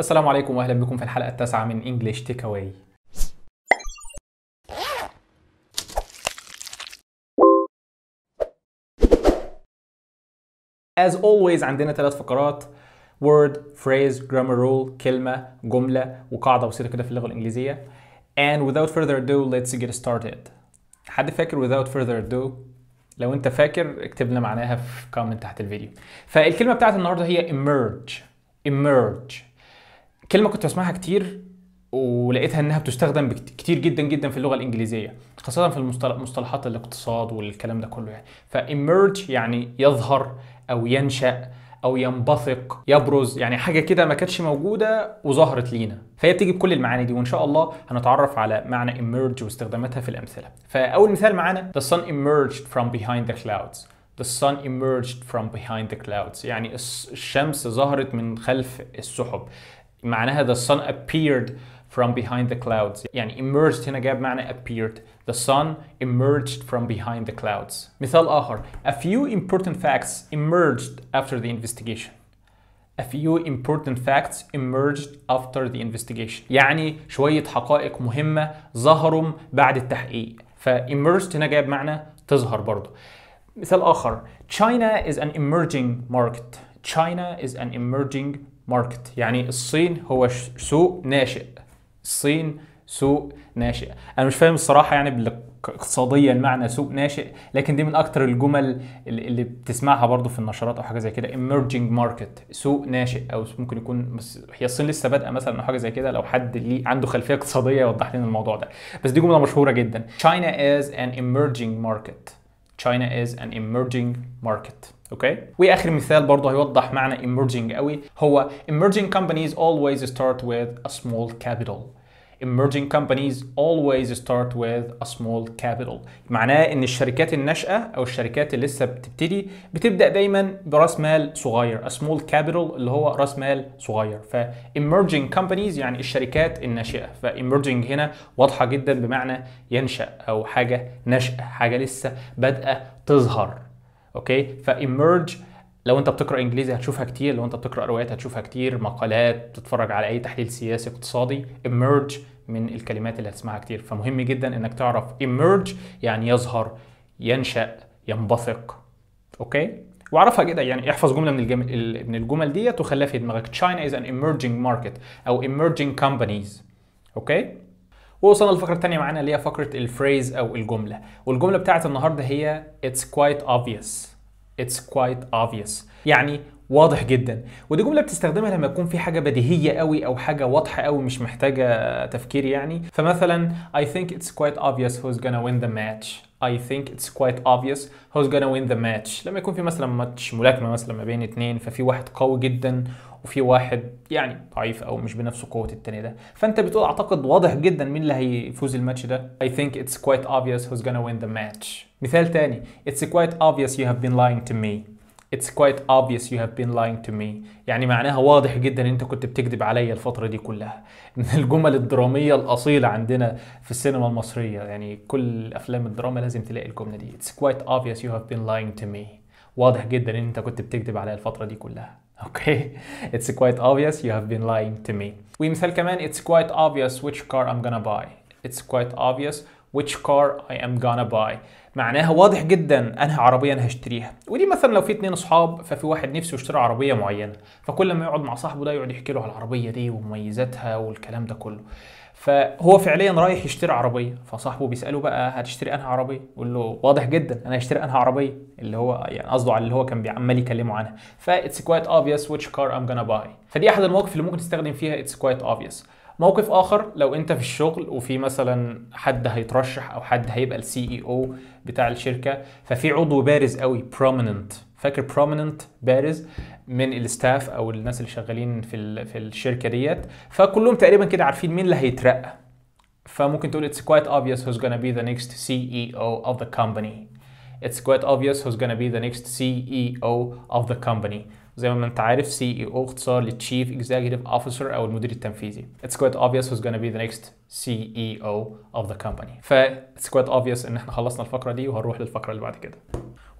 السلام عليكم وأهلا بكم في الحلقة التاسعة من English Takeaway As always عندنا ثلاث فقرات. Word, phrase, grammar rule كلمة جملة وقاعدة بسيطة كده في اللغة الإنجليزية. And without further ado let's get started. حد فاكر without further ado? لو انت فاكر اكتب لنا معناها في comment تحت الفيديو. فالكلمة بتاعت النهاردة هي emerge. Emerge. كلمة كنت بسمعها كتير ولقيتها إنها بتستخدم كتير جدا جدا في اللغة الإنجليزية خاصة في مصطلحات الاقتصاد والكلام ده كله يعني. فايمرج يعني يظهر أو ينشأ أو ينبثق يبرز يعني حاجة كده ما كانتش موجودة وظهرت لينا. فهي بتيجي بكل المعاني دي وإن شاء الله هنتعرف على معنى emerge واستخداماتها في الأمثلة. فأول مثال معانا the sun emerged from behind the clouds. The sun emerged from behind the clouds. يعني الشمس ظهرت من خلف السحب. معناها the sun appeared from behind the clouds يعني emerged هنا جاب معنى appeared the sun emerged from behind the clouds مثال آخر a few important facts emerged after the investigation A few important facts emerged after the investigation يعني شوية حقائق مهمة ظهروا بعد التحقيق ف emerged هنا جايب معنى تظهر برضو مثال آخر China is an emerging market China is an emerging market. يعني الصين هو سوق ناشئ. الصين سوق ناشئ. أنا مش فاهم الصراحة يعني اقتصاديا معنى سوق ناشئ لكن دي من أكتر الجمل اللي اللي بتسمعها برضو في النشرات أو حاجة زي كده. emerging market سوق ناشئ أو ممكن يكون بس هي الصين لسه بادئة مثلا أو حاجة زي كده. لو حد ليه عنده خلفية اقتصادية يوضح لنا الموضوع ده. بس دي جملة مشهورة جدا. China is an emerging market. China is an emerging market اوكي واخر مثال برضه هيوضح معنى emerging قوي هو emerging companies always start with a small capital Emerging companies always start with a small capital. معناه إن الشركات الناشئة أو الشركات اللي لسه بتبتدي بتبدأ دايما براس مال صغير a small capital اللي هو راس مال صغير. ف emerging companies يعني الشركات الناشئة. ف emerging هنا واضحة جدا بمعنى ينشأ أو حاجة ناشئة حاجة لسه بادئة تظهر. okay؟ ف emerge لو انت بتقرأ انجليزي هتشوفها كتير لو انت بتقرأ روايات هتشوفها كتير مقالات بتتفرج على اي تحليل سياسي اقتصادي emerge من الكلمات اللي هتسمعها كتير. فمهم جدا انك تعرف emerge يعني يظهر ينشأ ينبثق. okay؟ واعرفها كده يعني احفظ جملة من الجم... ال- من الجمل ديت وخليها في دماغك. China is an emerging market أو emerging companies. okay؟ ووصلنا للفقرة التانية معانا اللي هي فقرة ال phrase أو الجملة. والجملة بتاعت النهاردة هي It's quite obvious. It's quite obvious. يعني واضح جدا. ودي جملة بتستخدمها لما يكون في حاجة بديهية قوي أو حاجة واضحة قوي مش محتاجة تفكير يعني. فمثلا I think it's quite obvious who's gonna win the match. I think it's quite obvious who's gonna win the match. لما يكون في مثلا ماتش ملاكمة مثلا ما بين اتنين ففي واحد قوي جدا وفي واحد يعني ضعيف أو مش بنفس قوة التاني ده. فأنت بتقول أعتقد واضح جدا مين اللي هيفوز الماتش ده. I think it's quite obvious who's gonna win the match. مثال تاني It's quite obvious you have been lying to me. It's quite obvious you have been lying to me. يعني معناها واضح جدا إن أنت كنت بتكذب عليا الفترة دي كلها. من الجمل الدرامية الأصيلة عندنا في السينما المصرية يعني كل أفلام الدراما لازم تلاقي الجملة دي. It's quite obvious you have been lying to me. واضح جدا إن أنت كنت بتكذب عليا الفترة دي كلها. أوكي It's quite obvious you have been lying to me. ومثال كمان It's quite obvious which car I'm gonna buy. It's quite obvious which car I am gonna buy. معناها واضح جدا أنهي عربية أنا هشتريها. ودي مثلا لو في اتنين اصحاب ففي واحد نفسه يشتري عربية معينة فكل ما يقعد مع صاحبه ده يقعد يحكي له على العربية دي ومميزاتها والكلام ده كله. فهو فعليا رايح يشتري عربية. فصاحبه بيسأله بقى هتشتري أنهي عربية؟ يقول له واضح جدا أنا هشتري أنهي عربية. اللي هو يعني قصده على اللي هو كان عمال يكلمه عنها. ف it's quite obvious which car I'm gonna buy. فدي أحد المواقف اللي ممكن تستخدم فيها it's quite obvious. موقف آخر لو أنت في الشغل وفي مثلا حد هيترشح أو حد هيبقى ال CEO بتاع الشركة ففي عضو بارز قوي prominent. فاكر prominent بارز من ال staff أو الناس اللي شغالين في في الشركة ديت. فكلهم تقريبا كده عارفين مين اللي هيترقى. فممكن تقول it's quite obvious who's gonna be the next CEO of the company. It's quite obvious who's gonna be the next CEO of the company. زي ما انت عارف CEO اختصار لل Chief Executive Officer أو المدير التنفيذي. It's quite obvious who's gonna be the next CEO of the company. ف it's quite obvious إن إحنا خلصنا الفقرة دي وهنروح للفقرة اللي بعد كده.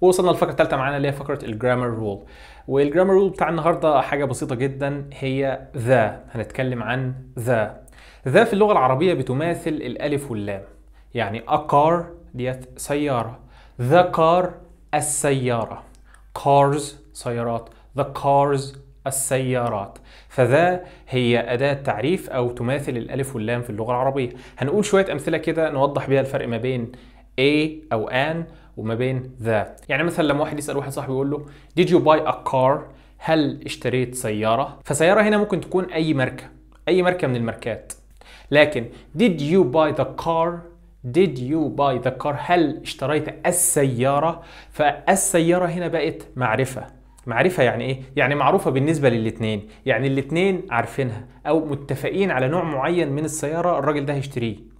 ووصلنا للفقره الثالثه معانا اللي هي فقرة ال grammar rule وال grammar rule بتاع النهارده حاجة بسيطة جدا هي the هنتكلم عن the the في اللغة العربية بتماثل الألف واللام. يعني car ديت سيارة. The car السيارة. Cars سيارات. The cars السيارات. ف the هي أداة تعريف أو تماثل الألف واللام في اللغة العربية. هنقول شوية أمثلة كده نوضح بيها الفرق ما بين a أو an وما بين the يعني مثلا لما واحد يسأل واحد صاحبه يقول له did you buy a car? هل اشتريت سيارة? فسيارة هنا ممكن تكون أي ماركة أي ماركة من الماركات. لكن did you buy the car? Did you buy the car? هل اشتريت السيارة? فالسيارة هنا بقت معرفة. معرفة يعني إيه؟ يعني معروفة بالنسبة للاتنين. يعني الاتنين عارفينها أو متفقين على نوع معين من السيارة الراجل ده هيشتريه.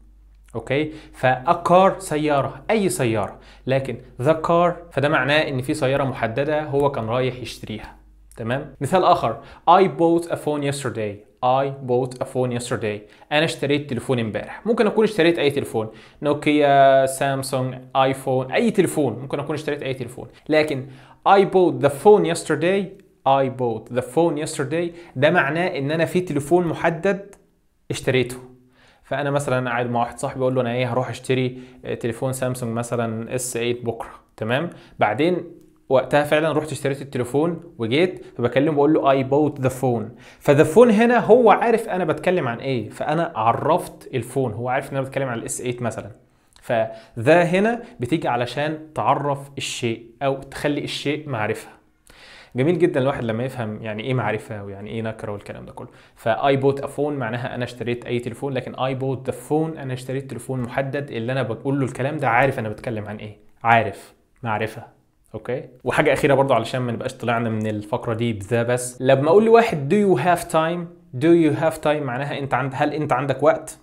okay؟ ف a car سيارة أي سيارة. لكن the car فده معناه إن في سيارة محددة هو كان رايح يشتريها. تمام؟ مثال آخر. I bought a phone yesterday. I bought a phone yesterday. أنا اشتريت تليفون امبارح. ممكن أكون اشتريت أي تليفون. نوكيا سامسونج آيفون أي تليفون. ممكن أكون اشتريت أي تليفون. لكن I bought the phone yesterday. I bought the phone yesterday. ده معناه إن أنا في تليفون محدد اشتريته. فأنا مثلا قاعد مع واحد صاحبي أقول له أنا إيه هروح أشتري تليفون سامسونج مثلا S 8 بكرة تمام؟ بعدين وقتها فعلا رحت اشتريت التليفون وجيت فبكلمه بقول له I bought the phone ف the phone هنا هو عارف أنا بتكلم عن إيه. فأنا عرفت ال phone هو عارف إن أنا بتكلم عن ال S 8 مثلا. ف the هنا بتيجي علشان تعرف الشيء أو تخلي الشيء معرفة. جميل جدا الواحد لما يفهم يعني إيه معرفة ويعني إيه نكرة والكلام ده كله. ف I bought a phone معناها أنا اشتريت أي تليفون لكن I bought the phone أنا اشتريت تليفون محدد اللي أنا بقول له الكلام ده عارف أنا بتكلم عن إيه. عارف. معرفة. okay؟ وحاجة أخيرة برضو علشان ما نبقاش طلعنا من الفقرة دي ب the بس. لما أقول لواحد do you have time do you have time معناها أنت عند هل أنت عندك وقت؟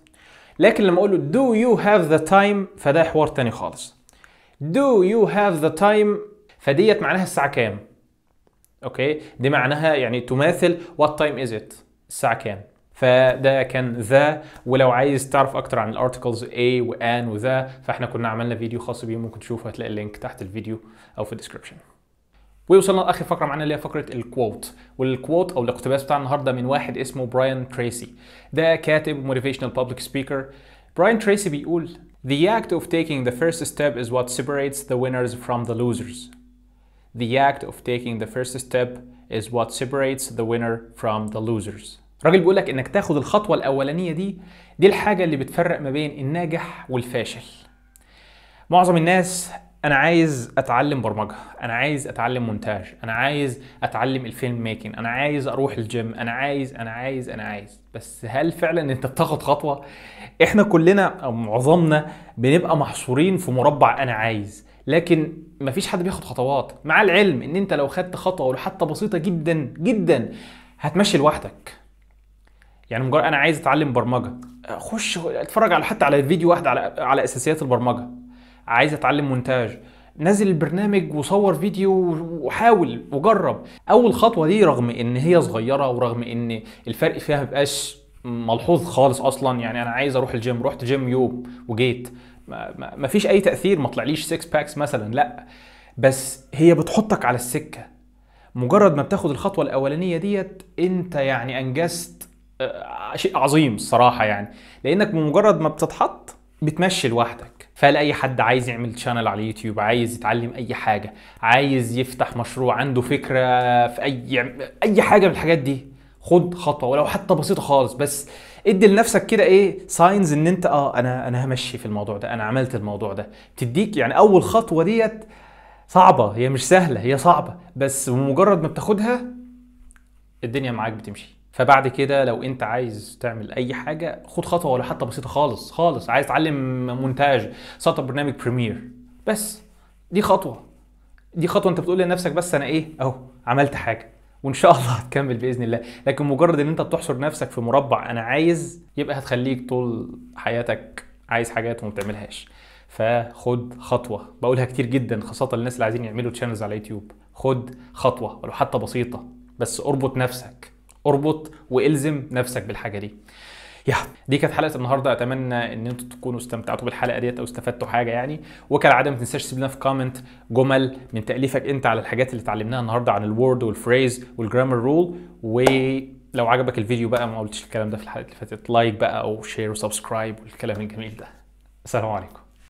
لكن لما أقول له do you have the time فده حوار تاني خالص. do you have the time فديت معناها الساعة كام؟ okay؟ دي معناها يعني تماثل what time is it الساعة كام؟ فده كان the ولو عايز تعرف أكتر عن ال articles A و an و the فإحنا كنا عملنا فيديو خاص بيه ممكن تشوفه هتلاقي ال link تحت الفيديو أو في ال description ووصلنا لآخر فقرة معانا اللي هي فقرة ال quote وال quote أو الاقتباس بتاع النهارده من واحد اسمه براين تريسي ده كاتب motivational public speaker براين تريسي بيقول The act of taking the first step is what separates the winners from the losers. The act of taking the first step is what separates the winner from the losers. الراجل بيقول لك إنك تاخد الخطوة الأولانية دي دي الحاجة اللي بتفرق ما بين الناجح والفاشل. معظم الناس أنا عايز أتعلم برمجة أنا عايز أتعلم مونتاج أنا عايز أتعلم ال film making أنا عايز أروح الجيم أنا عايز أنا عايز أنا عايز. بس هل فعلا أنت بتاخد خطوة؟ إحنا كلنا أو معظمنا بنبقى محصورين في مربع أنا عايز. لكن مفيش حد بياخد خطوات. مع العلم إن أنت لو خدت خطوة ولو حتى بسيطة جدا جدا هتمشي لوحدك. يعني مجرد أنا عايز أتعلم برمجة. خش اتفرج على حتى على فيديو واحد على على أساسيات البرمجة. عايز أتعلم مونتاج. نزل البرنامج وصور فيديو وحاول وجرب. أول خطوة دي رغم إن هي صغيرة ورغم إن الفرق فيها مبقاش ملحوظ خالص أصلا. يعني أنا عايز أروح الجيم رحت جيم يوم وجيت. ما, ما فيش أي تأثير ما طلعليش 6 packs مثلا لا. بس هي بتحطك على السكة. مجرد ما بتاخد الخطوة الأولانية ديت أنت يعني أنجزت شيء عظيم الصراحه يعني. لأنك بمجرد ما بتتحط بتمشي لوحدك. فلاي حد عايز يعمل channel على اليوتيوب عايز يتعلم أي حاجة عايز يفتح مشروع عنده فكرة في أي أي حاجة من الحاجات دي خد خطوة ولو حتى بسيطة خالص بس ادي لنفسك كده إيه signs إن أنت آه أنا أنا همشي في الموضوع ده أنا عملت الموضوع ده. تديك يعني أول خطوة ديت صعبة هي مش سهلة هي صعبة بس بمجرد ما بتاخدها الدنيا معاك بتمشي. فبعد كده لو أنت عايز تعمل أي حاجة خد خطوة ولا حتى بسيطة خالص خالص. عايز تتعلم مونتاج سطب برنامج بريمير بس دي خطوة. دي خطوة أنت بتقول لنفسك بس أنا إيه أهو عملت حاجة. وإن شاء الله هتكمل بإذن الله. لكن مجرد إن أنت بتحصر نفسك في مربع أنا عايز يبقى هتخليك طول حياتك عايز حاجات وما بتعملهاش. فخد خطوة. بقولها كتير جدا خاصة للناس اللي عايزين يعملوا channels على يوتيوب. خد خطوة ولو حتى بسيطة. بس أربط نفسك. أربط وإلزم نفسك بالحاجة دي. yeah. دي كانت حلقة النهارده. أتمنى إن أنتوا تكونوا استمتعتوا بالحلقة ديت أو استفدتوا حاجة يعني. وكالعادة ما تنساش تسيب لنا في comment جمل من تأليفك أنت على الحاجات اللي اتعلمناها النهارده عن ال word وال phrase وال grammar rule ولو عجبك الفيديو بقى ما قلتش الكلام ده في الحلقة اللي فاتت like بقى أو share و subscribe والكلام الجميل ده. السلام عليكم.